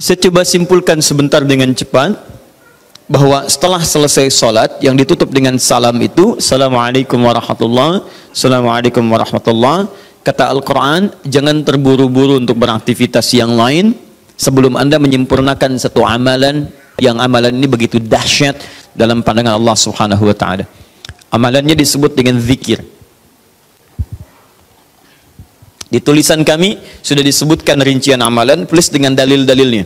Saya coba simpulkan sebentar dengan cepat bahwa setelah selesai sholat yang ditutup dengan salam itu Assalamualaikum warahmatullahi Assalamualaikum warahmatullahi kata Al-Quran jangan terburu-buru untuk beraktivitas yang lain sebelum anda menyempurnakan satu amalan. Yang amalan ini begitu dahsyat dalam pandangan Allah subhanahu wa ta'ala. Amalannya disebut dengan zikir di tulisan kami sudah disebutkan rincian amalan plus dengan dalil-dalilnya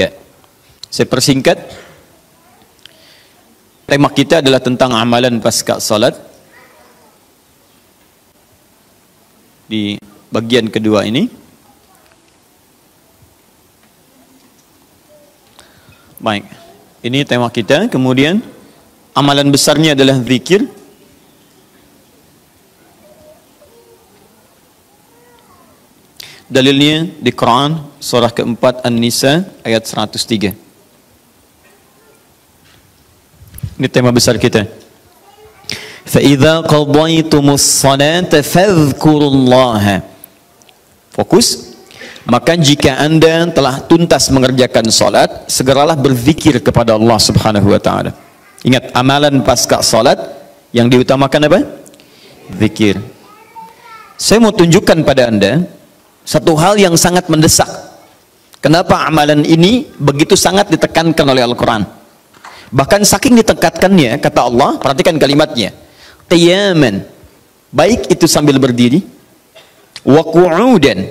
ya saya persingkat Tema kita adalah tentang amalan pasca salat. Di bagian kedua ini. Baik. Ini tema kita. Kemudian amalan besarnya adalah zikir. Dalilnya di Quran surah keempat An-Nisa ayat 103. Ini tema besar kita. فَإِذَا قَضَيْتُمُ الصَّلَاةَ فَاذْكُرُوا اللَّهَ Fokus. Maka jika anda telah tuntas mengerjakan salat, segeralah berzikir kepada Allah Subhanahu wa taala. Ingat, amalan pasca salat yang diutamakan apa? Zikir. Saya mau tunjukkan pada anda satu hal yang sangat mendesak. Kenapa amalan ini begitu sangat ditekankan oleh Al-Quran? Bahkan saking ditekatkannya, kata Allah, perhatikan kalimatnya. Qiyaman. Baik itu sambil berdiri. Wa qu'udan.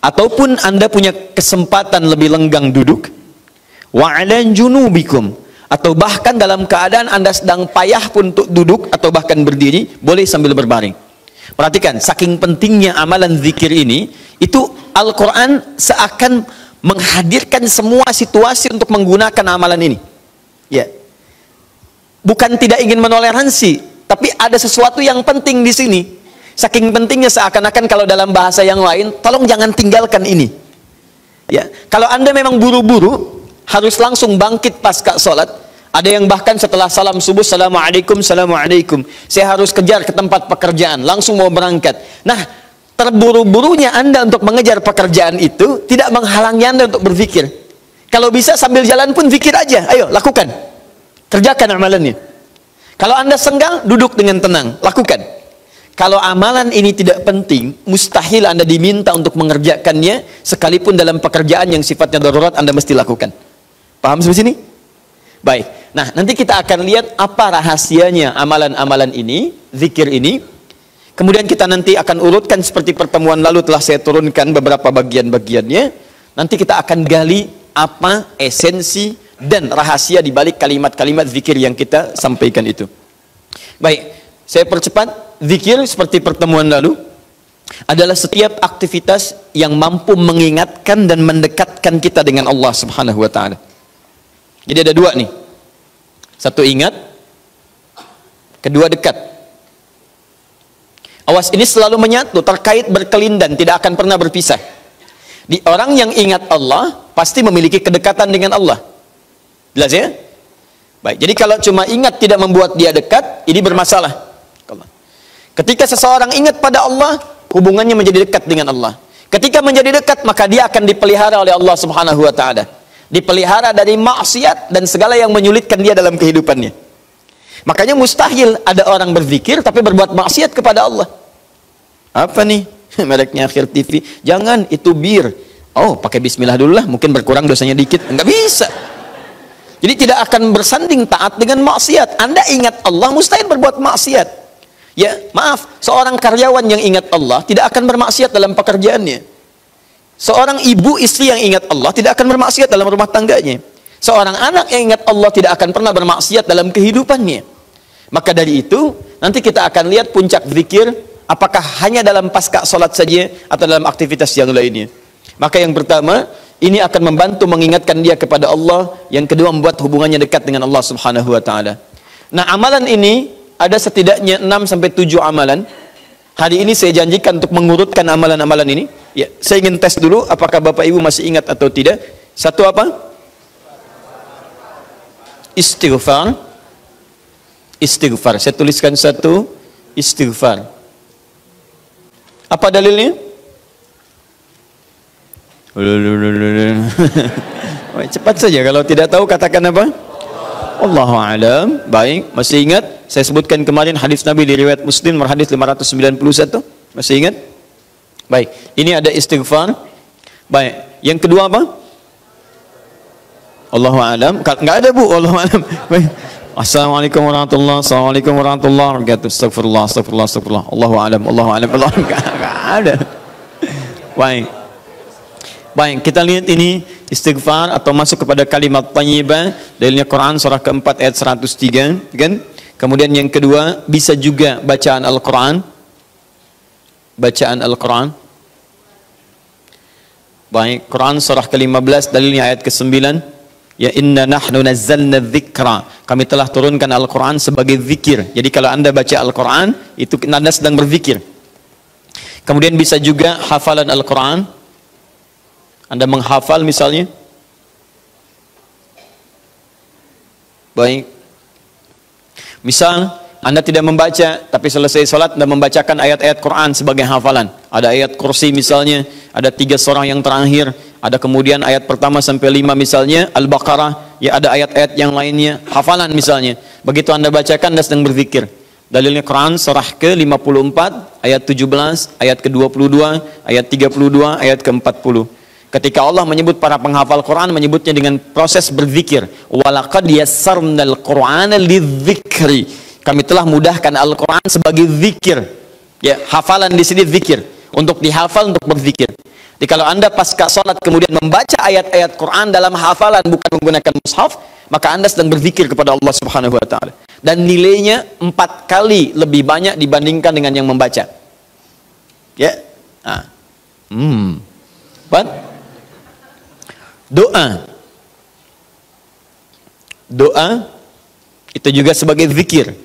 Ataupun anda punya kesempatan lebih lenggang duduk. Wa junubikum. Atau bahkan dalam keadaan anda sedang payah pun untuk duduk atau bahkan berdiri, boleh sambil berbaring. Perhatikan, saking pentingnya amalan zikir ini, itu Al-Quran seakan menghadirkan semua situasi untuk menggunakan amalan ini. Ya. Bukan tidak ingin menoleransi, tapi ada sesuatu yang penting di sini. Saking pentingnya seakan-akan kalau dalam bahasa yang lain, tolong jangan tinggalkan ini. Ya, kalau Anda memang buru-buru, harus langsung bangkit pasca sholat. Ada yang bahkan setelah salam subuh, Assalamualaikum, Assalamualaikum. Saya harus kejar ke tempat pekerjaan, langsung mau berangkat. Nah, terburu-burunya Anda untuk mengejar pekerjaan itu, tidak menghalangi Anda untuk berpikir. Kalau bisa sambil jalan pun zikir aja. Ayo, lakukan. Kerjakan amalannya. Kalau anda senggang, duduk dengan tenang. Lakukan. Kalau amalan ini tidak penting, mustahil anda diminta untuk mengerjakannya, sekalipun dalam pekerjaan yang sifatnya darurat anda mesti lakukan. Paham sampai sini? Baik. Nah, nanti kita akan lihat apa rahasianya amalan-amalan ini, zikir ini. Kemudian kita nanti akan urutkan seperti pertemuan lalu telah saya turunkan beberapa bagian-bagiannya. Nanti kita akan gali apa esensi dan rahasia di balik kalimat-kalimat zikir yang kita sampaikan itu. Baik, saya percepat. Zikir seperti pertemuan lalu adalah setiap aktivitas yang mampu mengingatkan dan mendekatkan kita dengan Allah Subhanahu wa taala. Jadi ada dua nih. Satu ingat, kedua dekat. Awas ini selalu menyatu, terkait berkelindan, tidak akan pernah berpisah. Di orang yang ingat Allah, pasti memiliki kedekatan dengan Allah. Jelas ya? Baik, jadi kalau cuma ingat tidak membuat dia dekat, ini bermasalah. Ketika seseorang ingat pada Allah, hubungannya menjadi dekat dengan Allah. Ketika menjadi dekat, maka dia akan dipelihara oleh Allah Subhanahu wa taala. Dipelihara dari maksiat dan segala yang menyulitkan dia dalam kehidupannya. Makanya mustahil ada orang berzikir tapi berbuat maksiat kepada Allah. Apa nih? Mereknya akhir TV. Jangan, itu bir oh pakai bismillah dulu lah mungkin berkurang dosanya dikit enggak bisa jadi tidak akan bersanding taat dengan maksiat anda ingat Allah mustahil berbuat maksiat ya maaf seorang karyawan yang ingat Allah tidak akan bermaksiat dalam pekerjaannya seorang ibu istri yang ingat Allah tidak akan bermaksiat dalam rumah tangganya seorang anak yang ingat Allah tidak akan pernah bermaksiat dalam kehidupannya maka dari itu nanti kita akan lihat puncak zikir apakah hanya dalam pasca solat saja atau dalam aktivitas yang lainnya maka yang pertama, ini akan membantu mengingatkan dia kepada Allah. Yang kedua, membuat hubungannya dekat dengan Allah Subhanahu wa taala. Nah, amalan ini ada setidaknya 6 sampai 7 amalan. Hari ini saya janjikan untuk mengurutkan amalan-amalan ini. Ya, saya ingin tes dulu apakah Bapak Ibu masih ingat atau tidak. Satu apa? Istighfar. Istighfar. Saya tuliskan satu istighfar. Apa dalilnya? Cepat saja kalau tidak tahu katakan apa? Allah alam. Baik, masih ingat? Saya sebutkan kemarin hadis Nabi di riwayat Muslim hadis 591. Masih ingat? Baik, ini ada istighfar. Baik, yang kedua apa? Allahu alam. Enggak ada Bu, Allahu alam. Baik. Assalamualaikum warahmatullahi Assalamualaikum warahmatullahi wabarakatuh. Astagfirullah, astagfirullah, astagfirullah. Allahu alam, Allahu alam, Allahu alam. Enggak ada. Baik. Baik, kita lihat ini istighfar atau masuk kepada kalimat thayyibah dalilnya Quran surah keempat ayat 103 kan? Kemudian yang kedua bisa juga bacaan Al-Quran. Bacaan Al-Quran. Baik Quran surah ke-15 dalilnya ayat ke-9 ya inna nahnu nazzalna dzikra. Kami telah turunkan Al-Quran sebagai zikir jadi kalau anda baca Al-Quran itu anda sedang berzikir. Kemudian bisa juga hafalan Al-Quran anda menghafal misalnya? Baik. Misal Anda tidak membaca tapi selesai sholat Anda membacakan ayat-ayat Quran sebagai hafalan. Ada ayat kursi misalnya, ada tiga seorang yang terakhir, ada kemudian ayat pertama sampai lima misalnya, Al-Baqarah, ya ada ayat-ayat yang lainnya, hafalan misalnya. Begitu Anda bacakan Anda sedang berzikir. Dalilnya Quran surah ke-54 ayat 17, ayat ke-22, ayat 32, ayat ke-40. Ketika Allah menyebut para penghafal Quran menyebutnya dengan proses berzikir. Walaqad yassarnal Qur'ana lidzikri. Kami telah mudahkan Al-Qur'an sebagai zikir. Ya, hafalan di sini zikir. Untuk dihafal untuk berzikir. Jadi kalau Anda pasca salat kemudian membaca ayat-ayat Quran dalam hafalan bukan menggunakan mushaf, maka Anda sedang berzikir kepada Allah Subhanahu wa taala. Dan nilainya empat kali lebih banyak dibandingkan dengan yang membaca. Ya. Nah. Hmm. But, doa. Doa itu juga sebagai zikir.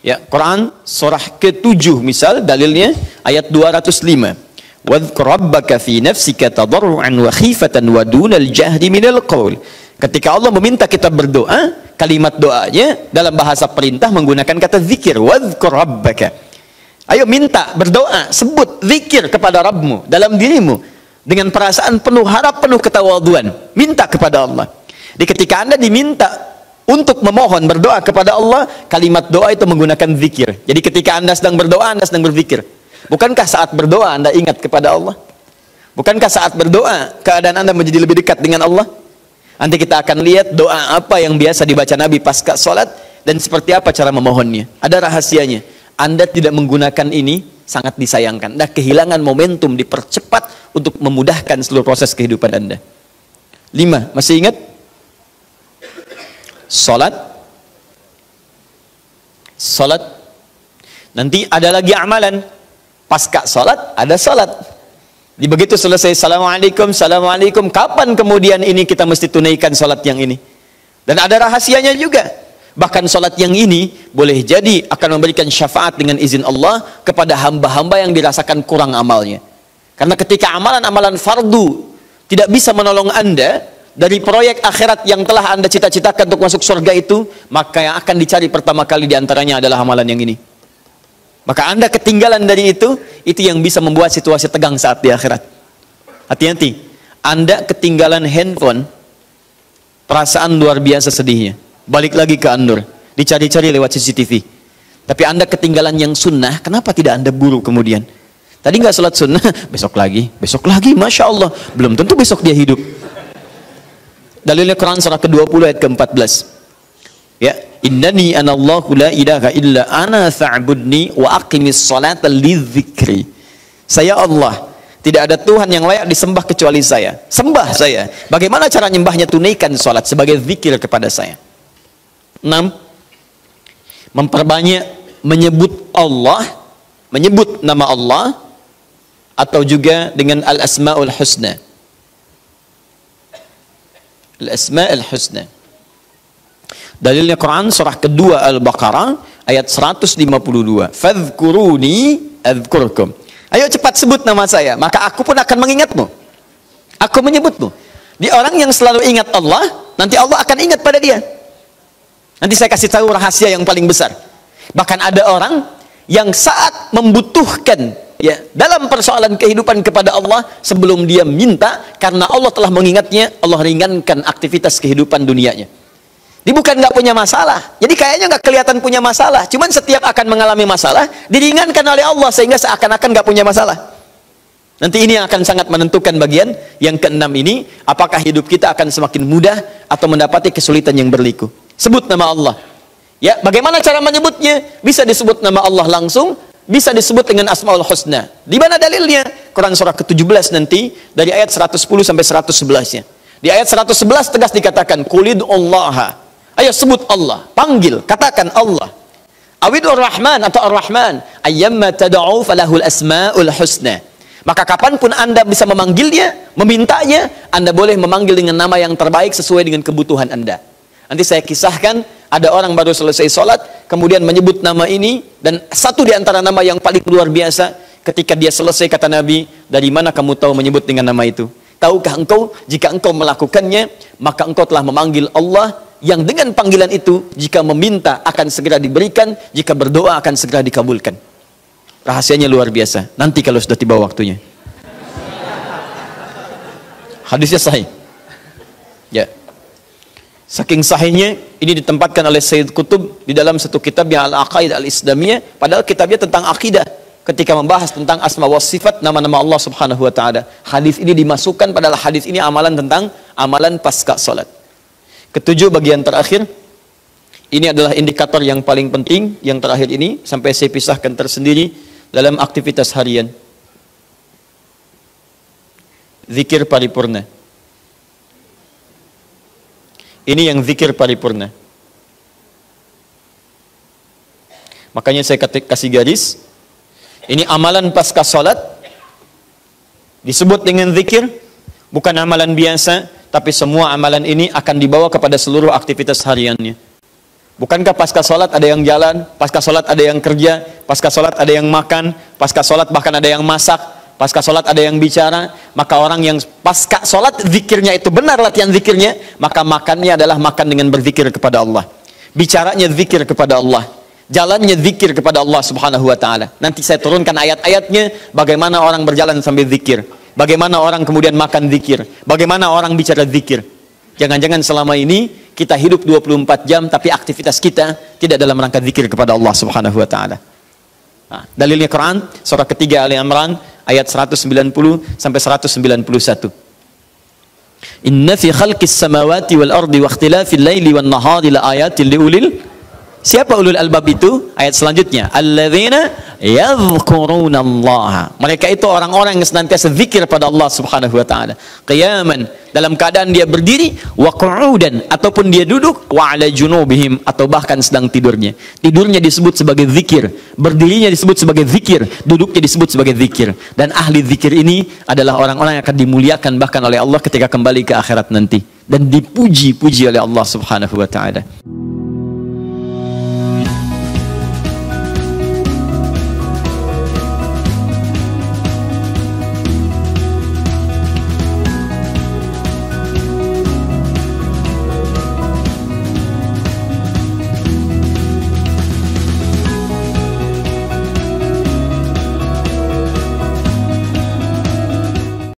Ya Quran surah ke-7 misal dalilnya ayat 205 wadhkur rabbaka fi nafsika tadarruan wa khifatan wa dunal jahdi minal qawl. Ketika Allah meminta kita berdoa kalimat doanya dalam bahasa perintah menggunakan kata zikir wadhkur rabbaka. Ayo minta berdoa sebut zikir kepada Rabbmu dalam dirimu dengan perasaan penuh harap penuh ketawaduan minta kepada Allah. Di ketika anda diminta untuk memohon berdoa kepada Allah kalimat doa itu menggunakan zikir. Jadi ketika anda sedang berdoa anda sedang berzikir. Bukankah saat berdoa anda ingat kepada Allah? Bukankah saat berdoa keadaan anda menjadi lebih dekat dengan Allah? Nanti kita akan lihat doa apa yang biasa dibaca Nabi pasca sholat dan seperti apa cara memohonnya. Ada rahasianya. Anda tidak menggunakan ini sangat disayangkan. Anda kehilangan momentum dipercepat untuk memudahkan seluruh proses kehidupan Anda. Lima, masih ingat? Salat. Salat. Nanti ada lagi amalan. Pasca salat, ada salat. Di begitu selesai, Assalamualaikum, Assalamualaikum. Kapan kemudian ini kita mesti tunaikan salat yang ini? Dan ada rahasianya juga Bahkan solat yang ini boleh jadi akan memberikan syafaat dengan izin Allah kepada hamba-hamba yang dirasakan kurang amalnya. Karena ketika amalan-amalan fardu tidak bisa menolong anda dari proyek akhirat yang telah anda cita-citakan untuk masuk surga itu, maka yang akan dicari pertama kali di antaranya adalah amalan yang ini. Maka anda ketinggalan dari itu, itu yang bisa membuat situasi tegang saat di akhirat. Hati-hati, anda ketinggalan handphone, perasaan luar biasa sedihnya balik lagi ke Anur dicari-cari lewat CCTV tapi anda ketinggalan yang sunnah kenapa tidak anda buru kemudian? Tadi nggak sholat sunnah besok lagi besok lagi Masya Allah. Belum tentu besok dia hidup. Dalilnya Quran surah ke-20 ayat ke-14. Ya innani anallahu la ilaha illa ana fa'budni wa aqimis salata lidzikri. Saya Allah tidak ada Tuhan yang layak disembah kecuali saya. Sembah saya. Bagaimana cara nyembahnya tunaikan salat sebagai zikir kepada saya 6 memperbanyak menyebut Allah menyebut nama Allah atau juga dengan al-asmaul husna. Al-asmaul husna. Dalilnya Quran surah kedua Al-Baqarah ayat 152 fadhkuruni adzkurkum ayo cepat sebut nama saya maka aku pun akan mengingatmu. Aku menyebutmu. Di orang yang selalu ingat Allah nanti Allah akan ingat pada dia Nanti saya kasih tahu rahasia yang paling besar. Bahkan ada orang yang saat membutuhkan ya dalam persoalan kehidupan kepada Allah sebelum dia minta karena Allah telah mengingatnya Allah ringankan aktivitas kehidupan dunianya. Dia bukan nggak punya masalah. Jadi kayaknya nggak kelihatan punya masalah. Cuman setiap akan mengalami masalah diringankan oleh Allah sehingga seakan-akan nggak punya masalah. Nanti ini yang akan sangat menentukan bagian yang keenam ini apakah hidup kita akan semakin mudah atau mendapati kesulitan yang berliku sebut nama Allah ya bagaimana cara menyebutnya bisa disebut nama Allah langsung bisa disebut dengan Asmaul Husna. Di mana dalilnya? Quran surah ke-17 nanti dari ayat 110 sampai 111-nya. Di ayat 111 tegas dikatakan kulid Allah. Ayo sebut Allah, panggil, katakan Allah. Awidur Rahman atau Ar-Rahman, ayyamma tad'u falahul asmaul husna. Maka kapan pun Anda bisa memanggilnya, memintanya, Anda boleh memanggil dengan nama yang terbaik sesuai dengan kebutuhan Anda. Nanti saya kisahkan ada orang baru selesai sholat, kemudian menyebut nama ini, dan satu di antara nama yang paling luar biasa, ketika dia selesai kata Nabi, dari mana kamu tahu menyebut dengan nama itu? Tahukah engkau, jika engkau melakukannya, maka engkau telah memanggil Allah, yang dengan panggilan itu, jika meminta akan segera diberikan, jika berdoa akan segera dikabulkan. Rahasianya luar biasa. Nanti kalau sudah tiba waktunya. Hadisnya sahih. Saking sahihnya ini ditempatkan oleh Sayyid Qutub di dalam satu kitab yang Al-Aqaid Al-Islamiyah padahal kitabnya tentang akidah ketika membahas tentang asma wa sifat nama-nama Allah Subhanahu wa taala. Hadis ini dimasukkan padahal hadis ini amalan tentang amalan pasca salat. Ketujuh bagian terakhir ini adalah indikator yang paling penting yang terakhir ini sampai saya pisahkan tersendiri dalam aktivitas harian. Zikir paripurna. Ini yang zikir paripurna. Makanya saya kasih garis. Ini amalan pasca salat disebut dengan zikir bukan amalan biasa tapi semua amalan ini akan dibawa kepada seluruh aktivitas hariannya. Bukankah pasca sholat ada yang jalan, pasca sholat ada yang kerja, pasca sholat ada yang makan, pasca sholat bahkan ada yang masak, pasca sholat ada yang bicara, maka orang yang pasca sholat zikirnya itu benar latihan zikirnya, maka makannya adalah makan dengan berzikir kepada Allah. Bicaranya zikir kepada Allah. Jalannya zikir kepada Allah subhanahu wa ta'ala. Nanti saya turunkan ayat-ayatnya bagaimana orang berjalan sambil zikir. Bagaimana orang kemudian makan zikir. Bagaimana orang bicara zikir. Jangan-jangan selama ini kita hidup 24 jam tapi aktivitas kita tidak dalam rangka zikir kepada Allah subhanahu wa ta'ala. Nah, dalilnya Quran surah ketiga Ali Imran ayat 190 sampai 191. Inna fi khalqis samawati wal ardi wa ikhtilafil laili wan nahari la ayatin liulil Siapa ulul albab itu? Ayat selanjutnya, alladzina Allah. Mereka itu orang-orang yang senantiasa zikir pada Allah Subhanahu wa taala. Qiyaman, dalam keadaan dia berdiri, wa qu'udan ataupun dia duduk, wa ala junubihim atau bahkan sedang tidurnya. Tidurnya disebut sebagai zikir, berdirinya disebut sebagai zikir, duduknya disebut sebagai zikir. Dan ahli zikir ini adalah orang-orang yang akan dimuliakan bahkan oleh Allah ketika kembali ke akhirat nanti dan dipuji-puji oleh Allah Subhanahu wa taala.